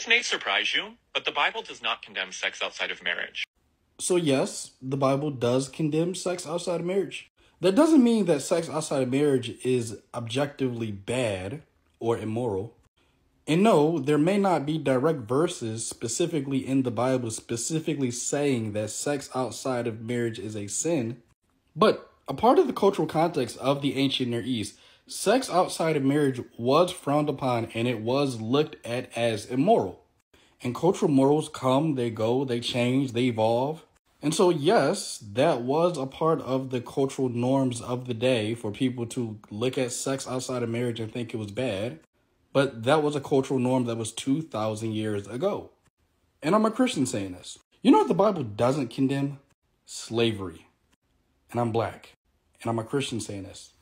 This may surprise you, but the Bible does not condemn sex outside of marriage. So, yes, the Bible does condemn sex outside of marriage. That doesn't mean that sex outside of marriage is objectively bad or immoral. And no, there may not be direct verses specifically in the Bible specifically saying that sex outside of marriage is a sin. But a part of the cultural context of the ancient Near East, sex outside of marriage was frowned upon and it was looked at as immoral. And cultural morals come, they go, they change, they evolve. And so, yes, that was a part of the cultural norms of the day for people to look at sex outside of marriage and think it was bad. But that was a cultural norm that was 2,000 years ago. And I'm a Christian saying this. You know what the Bible doesn't condemn? Slavery. And I'm black. And I'm a Christian saying this.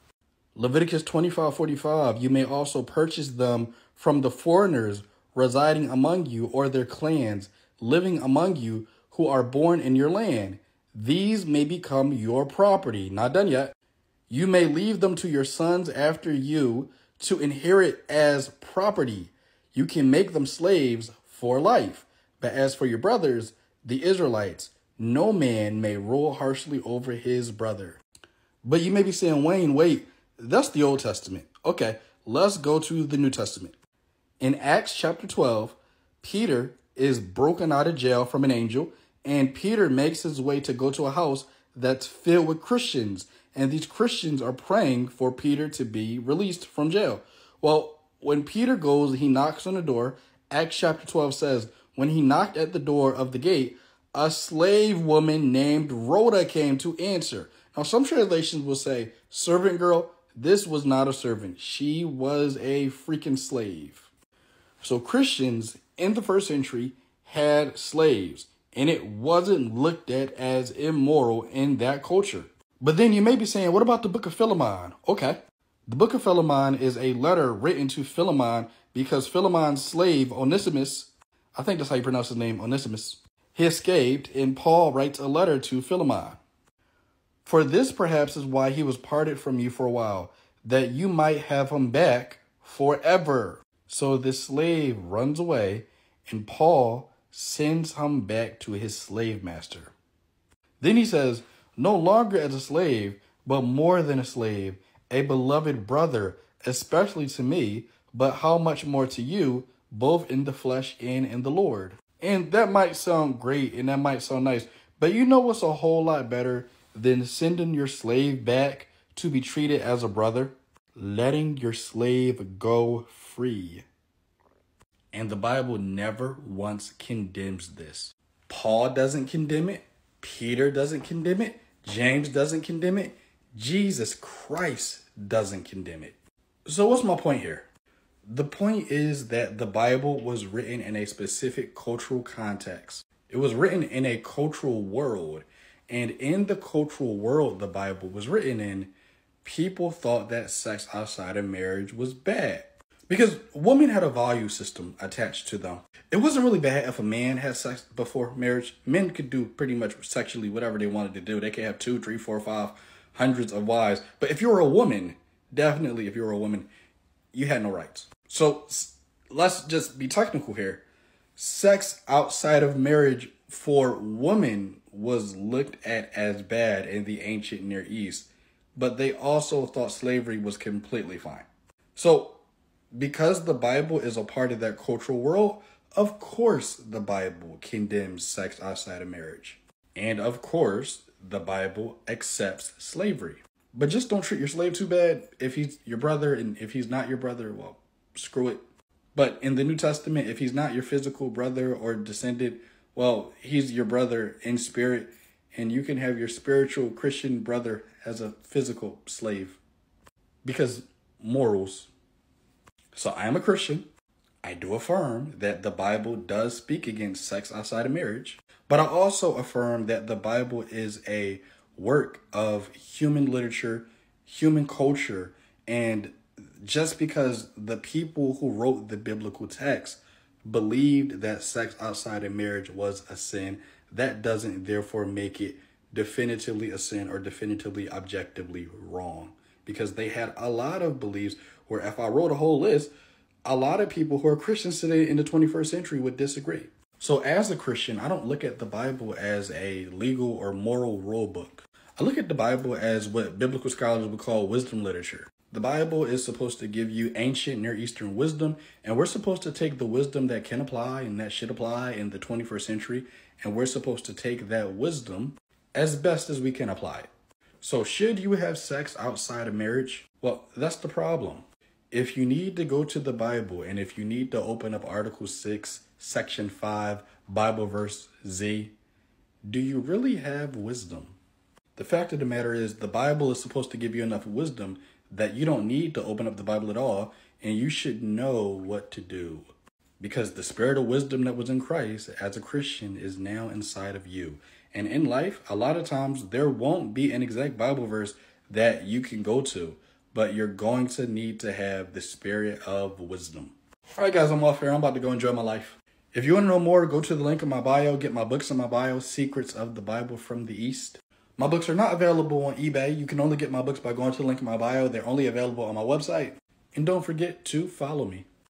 Leviticus 25 45, you may also purchase them from the foreigners residing among you or their clans living among you who are born in your land. These may become your property. Not done yet. You may leave them to your sons after you to inherit as property. You can make them slaves for life. But as for your brothers, the Israelites, no man may rule harshly over his brother. But you may be saying, Wayne, wait, that's the Old Testament. Okay, let's go to the New Testament. In Acts chapter 12, Peter is broken out of jail from an angel and Peter makes his way to go to a house that's filled with Christians. And these Christians are praying for Peter to be released from jail. Well, when Peter goes, he knocks on the door. Acts chapter 12 says, When he knocked at the door of the gate, a slave woman named Rhoda came to answer. Now, some translations will say, Servant girl, this was not a servant. She was a freaking slave. So, Christians in the first century had slaves and it wasn't looked at as immoral in that culture. But then you may be saying, what about the book of Philemon? Okay. The book of Philemon is a letter written to Philemon because Philemon's slave, Onesimus, I think that's how you pronounce his name, Onesimus, he escaped, and Paul writes a letter to Philemon. For this perhaps is why he was parted from you for a while, that you might have him back forever. So this slave runs away, and Paul sends him back to his slave master. Then he says, No longer as a slave, but more than a slave, a beloved brother, especially to me, but how much more to you, both in the flesh and in the Lord. And that might sound great and that might sound nice, but you know what's a whole lot better than sending your slave back to be treated as a brother? Letting your slave go free. And the Bible never once condemns this. Paul doesn't condemn it. Peter doesn't condemn it. James doesn't condemn it. Jesus Christ doesn't condemn it. So, what's my point here? The point is that the Bible was written in a specific cultural context. It was written in a cultural world. And in the cultural world the Bible was written in, people thought that sex outside of marriage was bad. Because women had a value system attached to them. It wasn't really bad if a man had sex before marriage. Men could do pretty much sexually whatever they wanted to do. They could have two, three, four, five, hundreds of wives. But if you were a woman, definitely if you were a woman, you had no rights. So let's just be technical here. Sex outside of marriage for women was looked at as bad in the ancient Near East, but they also thought slavery was completely fine. So because the Bible is a part of that cultural world, of course the Bible condemns sex outside of marriage. And of course, the Bible accepts slavery. But just don't treat your slave too bad. If he's your brother and if he's not your brother, well, screw it. But in the New Testament, if he's not your physical brother or descendant, well, he's your brother in spirit, and you can have your spiritual Christian brother as a physical slave. Because morals so I am a Christian. I do affirm that the Bible does speak against sex outside of marriage, but I also affirm that the Bible is a work of human literature, human culture, and just because the people who wrote the biblical text believed that sex outside of marriage was a sin, that doesn't therefore make it definitively a sin or definitively objectively wrong because they had a lot of beliefs where if I wrote a whole list, a lot of people who are Christians today in the 21st century would disagree. So, as a Christian, I don't look at the Bible as a legal or moral rule book. I look at the Bible as what biblical scholars would call wisdom literature. The Bible is supposed to give you ancient Near Eastern wisdom, and we're supposed to take the wisdom that can apply and that should apply in the 21st century, and we're supposed to take that wisdom as best as we can apply it. So, should you have sex outside of marriage? Well, that's the problem. If you need to go to the Bible and if you need to open up Article 6, Section 5, Bible verse Z, do you really have wisdom? The fact of the matter is, the Bible is supposed to give you enough wisdom that you don't need to open up the Bible at all, and you should know what to do. Because the spirit of wisdom that was in Christ as a Christian is now inside of you. And in life, a lot of times there won't be an exact Bible verse that you can go to, but you're going to need to have the spirit of wisdom. All right, guys, I'm off here. I'm about to go enjoy my life. If you want to know more, go to the link in my bio, get my books in my bio, Secrets of the Bible from the East. My books are not available on eBay. You can only get my books by going to the link in my bio. They're only available on my website. And don't forget to follow me.